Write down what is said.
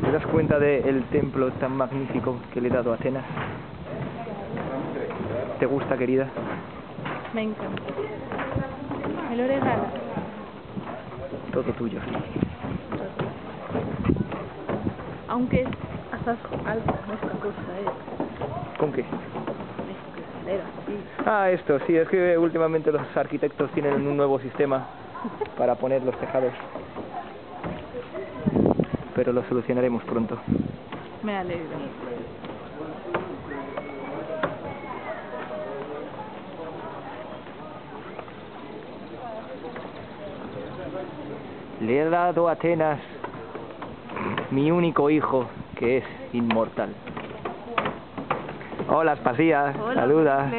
¿Te das cuenta del templo tan magnífico que le he dado a Atenas? ¿Te gusta, querida? Me encanta. Me lo regala. Todo tuyo. Aunque es hasta algo esta cosa, ¿eh? ¿Con qué? Ah, esto, sí, es que últimamente los arquitectos tienen un nuevo sistema para poner los tejados. Pero lo solucionaremos pronto. Me alegro. Le he dado a Atenas mi único hijo, que es inmortal. Hola, Hola, saluda.